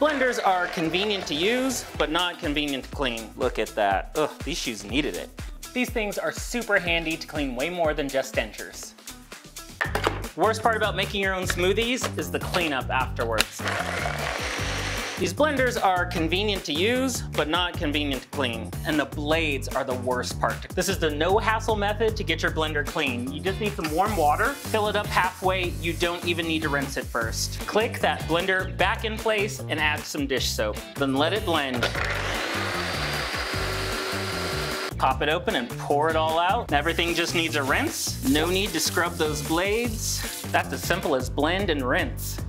Blenders are convenient to use, but not convenient to clean. Look at that. Ugh, these shoes needed it. These things are super handy to clean way more than just dentures. Worst part about making your own smoothies is the cleanup afterwards. These blenders are convenient to use, but not convenient to clean. And the blades are the worst part. This is the no hassle method to get your blender clean. You just need some warm water, fill it up halfway, you don't even need to rinse it first. Click that blender back in place and add some dish soap. Then let it blend. Pop it open and pour it all out. Everything just needs a rinse. No need to scrub those blades. That's as simple as blend and rinse.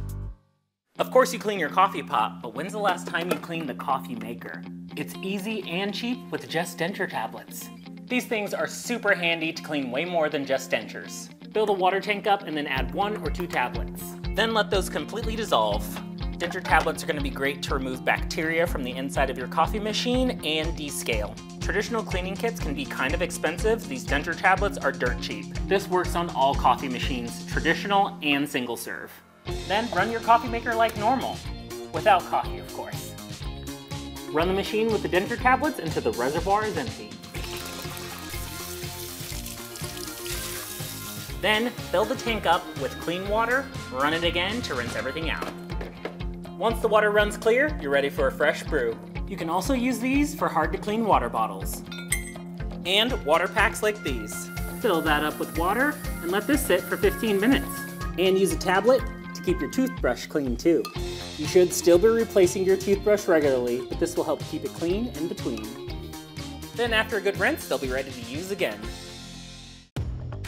Of course you clean your coffee pot, but when's the last time you cleaned the coffee maker? It's easy and cheap with just denture tablets. These things are super handy to clean way more than just dentures. Fill the water tank up and then add one or two tablets. Then let those completely dissolve. Denture tablets are gonna be great to remove bacteria from the inside of your coffee machine and descale. Traditional cleaning kits can be kind of expensive. These denture tablets are dirt cheap. This works on all coffee machines, traditional and single serve. Then run your coffee maker like normal, without coffee, of course. Run the machine with the denture tablets until the reservoir is empty. Then fill the tank up with clean water, run it again to rinse everything out. Once the water runs clear, you're ready for a fresh brew. You can also use these for hard to clean water bottles. And water packs like these. Fill that up with water and let this sit for 15 minutes. And use a tablet keep your toothbrush clean too. You should still be replacing your toothbrush regularly, but this will help keep it clean in between. Then after a good rinse, they'll be ready to use again.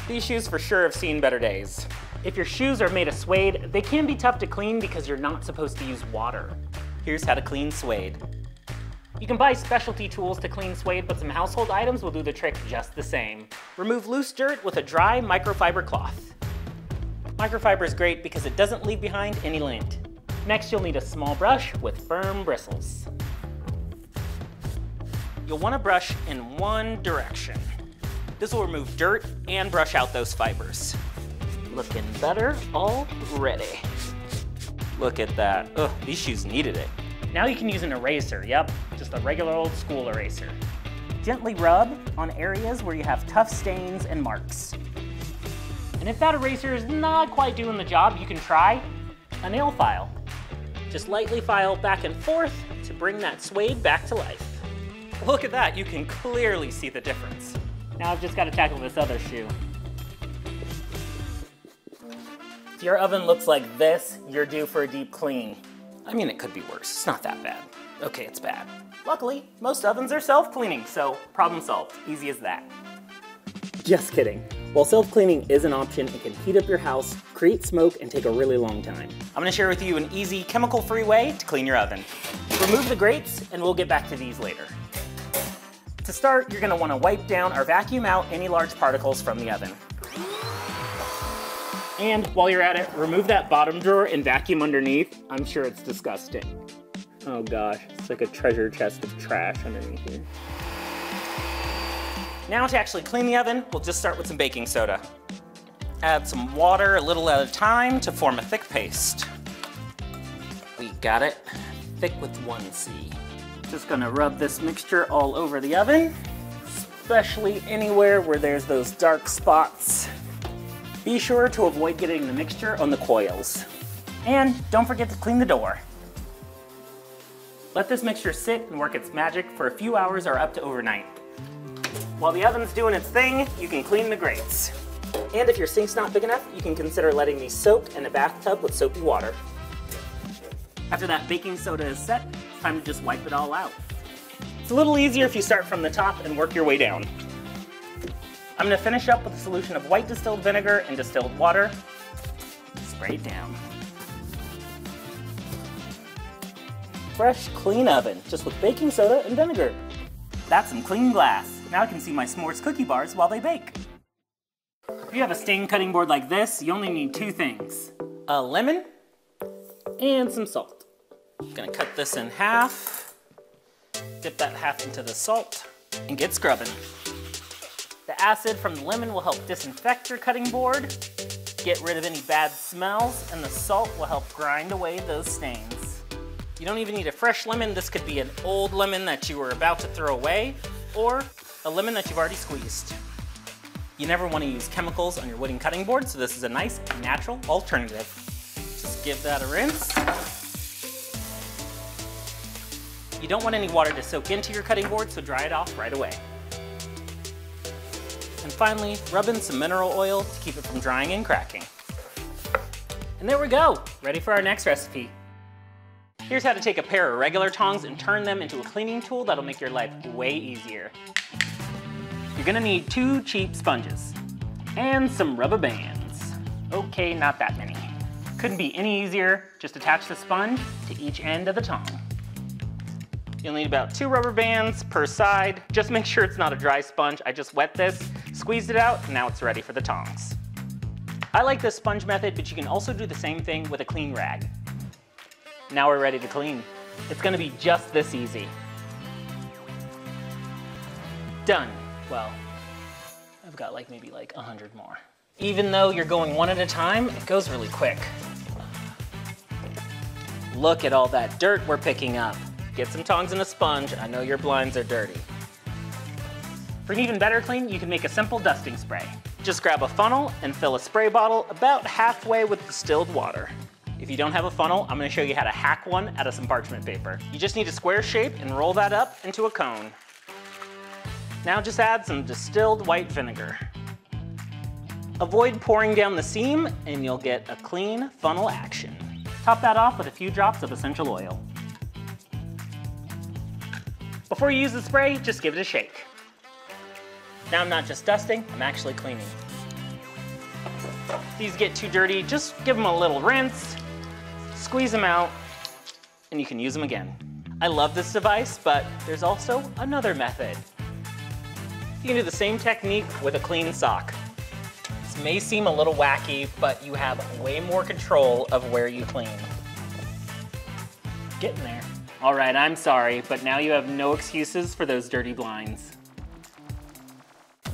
These shoes for sure have seen better days. If your shoes are made of suede, they can be tough to clean because you're not supposed to use water. Here's how to clean suede. You can buy specialty tools to clean suede, but some household items will do the trick just the same. Remove loose dirt with a dry microfiber cloth. Microfiber is great because it doesn't leave behind any lint. Next, you'll need a small brush with firm bristles. You'll want to brush in one direction. This will remove dirt and brush out those fibers. Looking better already. Look at that. Ugh, these shoes needed it. Now you can use an eraser, yep, just a regular old school eraser. Gently rub on areas where you have tough stains and marks. And if that eraser is not quite doing the job, you can try a nail file. Just lightly file back and forth to bring that suede back to life. Look at that, you can clearly see the difference. Now I've just got to tackle this other shoe. If your oven looks like this, you're due for a deep clean. I mean, it could be worse. It's not that bad. Okay, it's bad. Luckily, most ovens are self-cleaning, so problem solved. Easy as that. Just kidding. While self-cleaning is an option, it can heat up your house, create smoke, and take a really long time. I'm gonna share with you an easy, chemical-free way to clean your oven. Remove the grates, and we'll get back to these later. To start, you're gonna wanna wipe down or vacuum out any large particles from the oven. And while you're at it, remove that bottom drawer and vacuum underneath. I'm sure it's disgusting. Oh gosh, it's like a treasure chest of trash underneath here. Now to actually clean the oven, we'll just start with some baking soda. Add some water a little at a time to form a thick paste. We got it, thick with one C. Just gonna rub this mixture all over the oven, especially anywhere where there's those dark spots. Be sure to avoid getting the mixture on the coils. And don't forget to clean the door. Let this mixture sit and work its magic for a few hours or up to overnight. While the oven's doing its thing, you can clean the grates. And if your sink's not big enough, you can consider letting these soak in a bathtub with soapy water. After that baking soda is set, it's time to just wipe it all out. It's a little easier if you start from the top and work your way down. I'm gonna finish up with a solution of white distilled vinegar and distilled water. Spray it down. Fresh, clean oven, just with baking soda and vinegar. That's some clean glass. Now I can see my s'mores cookie bars while they bake. If you have a stain cutting board like this, you only need two things. A lemon and some salt. I'm gonna cut this in half, dip that half into the salt, and get scrubbing. The acid from the lemon will help disinfect your cutting board, get rid of any bad smells, and the salt will help grind away those stains. You don't even need a fresh lemon. This could be an old lemon that you were about to throw away or a lemon that you've already squeezed. You never want to use chemicals on your wooden cutting board, so this is a nice natural alternative. Just give that a rinse. You don't want any water to soak into your cutting board, so dry it off right away. And finally, rub in some mineral oil to keep it from drying and cracking. And there we go, ready for our next recipe. Here's how to take a pair of regular tongs and turn them into a cleaning tool that'll make your life way easier. Gonna need two cheap sponges and some rubber bands. Okay, not that many. Couldn't be any easier, just attach the sponge to each end of the tong. You'll need about two rubber bands per side. Just make sure it's not a dry sponge. I just wet this, squeezed it out, and now it's ready for the tongs. I like this sponge method, but you can also do the same thing with a clean rag. Now we're ready to clean. It's gonna be just this easy. Done. Well, I've got like maybe like a 100 more. Even though you're going one at a time, it goes really quick. Look at all that dirt we're picking up. Get some tongs and a sponge. I know your blinds are dirty. For an even better clean, you can make a simple dusting spray. Just grab a funnel and fill a spray bottle about halfway with distilled water. If you don't have a funnel, I'm gonna show you how to hack one out of some parchment paper. You just need a square shape and roll that up into a cone. Now just add some distilled white vinegar. Avoid pouring down the seam and you'll get a clean funnel action. Top that off with a few drops of essential oil. Before you use the spray, just give it a shake. Now I'm not just dusting, I'm actually cleaning. If these get too dirty, just give them a little rinse, squeeze them out, and you can use them again. I love this device, but there's also another method. You can do the same technique with a clean sock. This may seem a little wacky, but you have way more control of where you clean. Getting there. All right, I'm sorry, but now you have no excuses for those dirty blinds.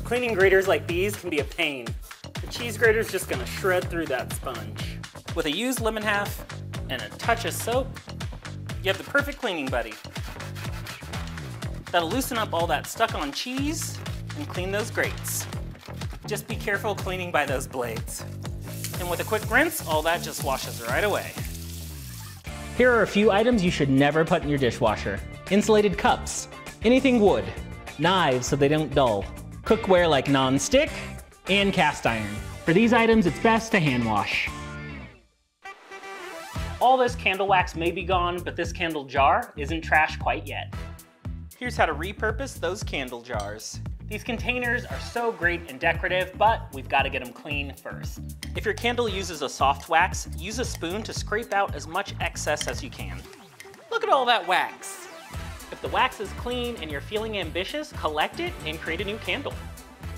Cleaning graters like these can be a pain. The cheese grater's just gonna shred through that sponge. With a used lemon half and a touch of soap, you have the perfect cleaning buddy. That'll loosen up all that stuck on cheese and clean those grates. Just be careful cleaning by those blades. And with a quick rinse, all that just washes right away. Here are a few items you should never put in your dishwasher. Insulated cups, anything wood, knives so they don't dull, cookware like non-stick, and cast iron. For these items, it's best to hand wash. All this candle wax may be gone, but this candle jar isn't trash quite yet. Here's how to repurpose those candle jars. These containers are so great and decorative, but we've got to get them clean first. If your candle uses a soft wax, use a spoon to scrape out as much excess as you can. Look at all that wax. If the wax is clean and you're feeling ambitious, collect it and create a new candle.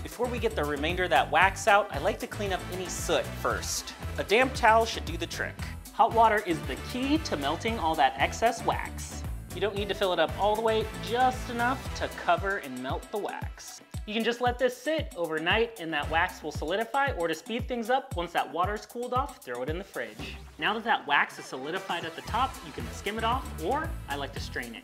Before we get the remainder of that wax out, I like to clean up any soot first. A damp towel should do the trick. Hot water is the key to melting all that excess wax. You don't need to fill it up all the way, just enough to cover and melt the wax. You can just let this sit overnight and that wax will solidify or to speed things up, once that water's cooled off, throw it in the fridge. Now that that wax is solidified at the top, you can skim it off or I like to strain it.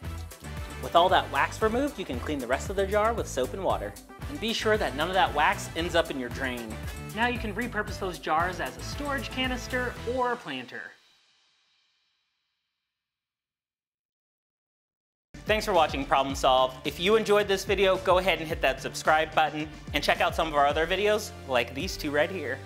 With all that wax removed, you can clean the rest of the jar with soap and water. And be sure that none of that wax ends up in your drain. Now you can repurpose those jars as a storage canister or a planter. Thanks for watching Problem Solved. If you enjoyed this video, go ahead and hit that subscribe button and check out some of our other videos like these two right here.